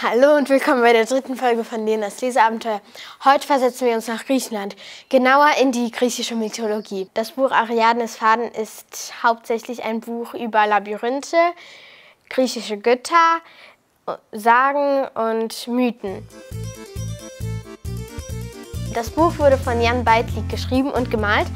Hallo und willkommen bei der dritten Folge von Lenas Leseabenteuer. Heute versetzen wir uns nach Griechenland, genauer in die griechische Mythologie. Das Buch Ariadnes Faden ist hauptsächlich ein Buch über Labyrinthe, griechische Götter, Sagen und Mythen. Das Buch wurde von Jan Beitlik geschrieben und gemalt.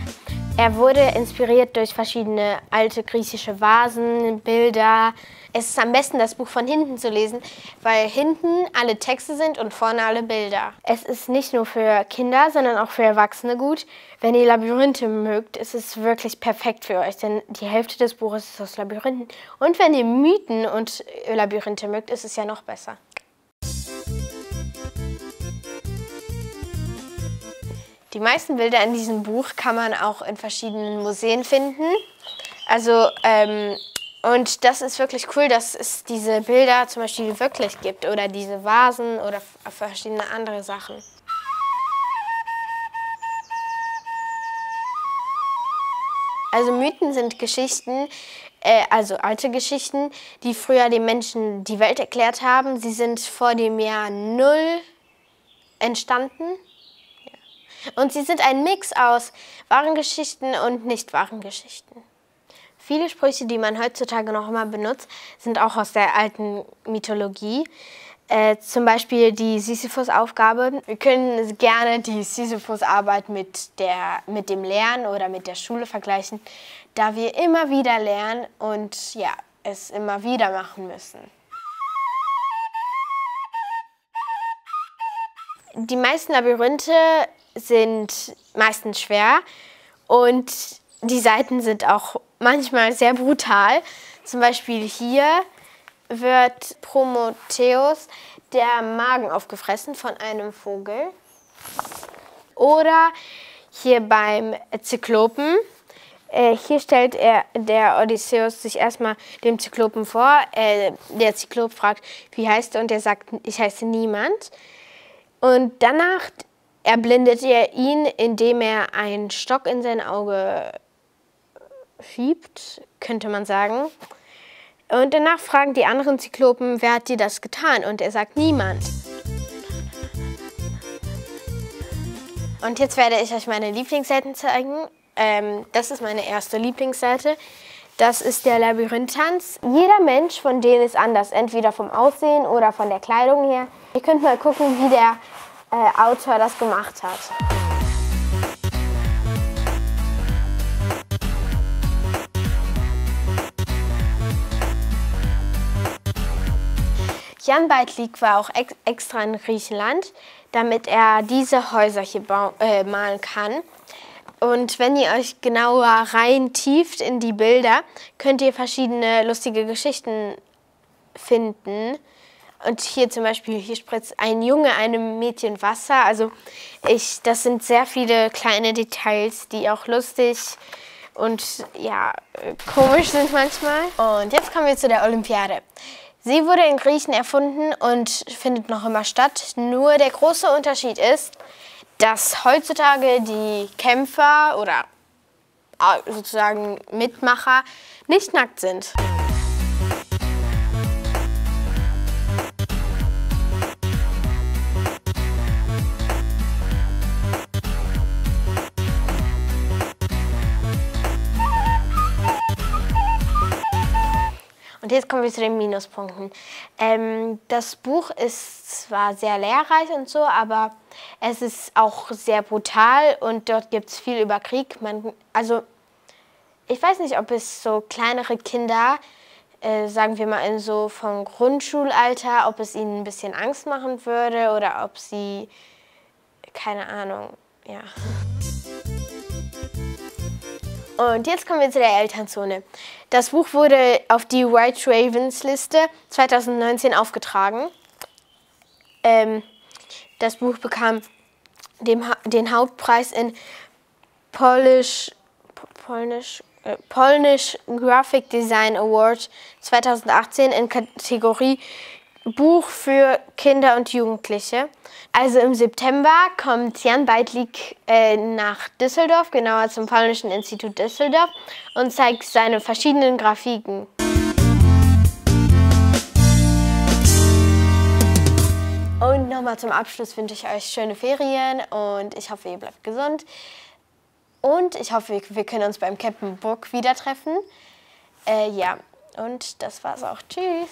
Er wurde inspiriert durch verschiedene alte griechische Vasen, Bilder. Es ist am besten, das Buch von hinten zu lesen, weil hinten alle Texte sind und vorne alle Bilder. Es ist nicht nur für Kinder, sondern auch für Erwachsene gut. Wenn ihr Labyrinthe mögt, ist es wirklich perfekt für euch, denn die Hälfte des Buches ist aus Labyrinthen. Und wenn ihr Mythen und Labyrinthe mögt, ist es ja noch besser. Die meisten Bilder in diesem Buch kann man auch in verschiedenen Museen finden. Also, ähm, und das ist wirklich cool, dass es diese Bilder zum Beispiel wirklich gibt oder diese Vasen oder verschiedene andere Sachen. Also Mythen sind Geschichten, äh, also alte Geschichten, die früher den Menschen die Welt erklärt haben. Sie sind vor dem Jahr Null entstanden. Und sie sind ein Mix aus wahren Geschichten und nicht wahren Geschichten. Viele Sprüche, die man heutzutage noch immer benutzt, sind auch aus der alten Mythologie. Äh, zum Beispiel die Sisyphus-Aufgabe. Wir können gerne die Sisyphus-Arbeit mit, mit dem Lernen oder mit der Schule vergleichen, da wir immer wieder lernen und ja, es immer wieder machen müssen. Die meisten Labyrinthe sind meistens schwer und die Seiten sind auch manchmal sehr brutal. Zum Beispiel hier wird Prometheus der Magen aufgefressen von einem Vogel. Oder hier beim Zyklopen. Äh, hier stellt er, der Odysseus sich erstmal dem Zyklopen vor. Äh, der Zyklop fragt, wie heißt er? Und er sagt, ich heiße niemand. Und danach erblindet er ihn, indem er einen Stock in sein Auge schiebt, könnte man sagen. Und danach fragen die anderen Zyklopen, wer hat dir das getan? Und er sagt, niemand. Und jetzt werde ich euch meine Lieblingsseiten zeigen. Ähm, das ist meine erste Lieblingsseite. Das ist der Labyrinth-Tanz. Jeder Mensch von denen ist anders, entweder vom Aussehen oder von der Kleidung her. Ihr könnt mal gucken, wie der äh, Autor das gemacht hat. Jan Beitlik war auch ex extra in Griechenland, damit er diese Häuser hier äh, malen kann. Und wenn ihr euch genauer reintieft in die Bilder, könnt ihr verschiedene lustige Geschichten finden. Und hier zum Beispiel, hier spritzt ein Junge einem Mädchen Wasser. Also ich, das sind sehr viele kleine Details, die auch lustig und ja, komisch sind manchmal. Und jetzt kommen wir zu der Olympiade. Sie wurde in Griechen erfunden und findet noch immer statt. Nur der große Unterschied ist, dass heutzutage die Kämpfer oder äh, sozusagen Mitmacher nicht nackt sind. Jetzt kommen wir zu den Minuspunkten. Ähm, das Buch ist zwar sehr lehrreich und so, aber es ist auch sehr brutal und dort gibt es viel über Krieg. Man, also ich weiß nicht, ob es so kleinere Kinder, äh, sagen wir mal in so vom Grundschulalter, ob es ihnen ein bisschen Angst machen würde oder ob sie, keine Ahnung, ja. Und jetzt kommen wir zu der Elternzone. Das Buch wurde auf die White Ravens Liste 2019 aufgetragen. Ähm, das Buch bekam den, den Hauptpreis in Polish, Polnisch, äh, Polnish Graphic Design Award 2018 in Kategorie Buch für Kinder und Jugendliche. Also im September kommt Jan Beitlik äh, nach Düsseldorf, genauer zum Polnischen Institut Düsseldorf und zeigt seine verschiedenen Grafiken. nochmal zum Abschluss wünsche ich euch schöne Ferien und ich hoffe, ihr bleibt gesund. Und ich hoffe, wir können uns beim Captain Book wieder treffen. Äh, ja, und das war's auch. Tschüss.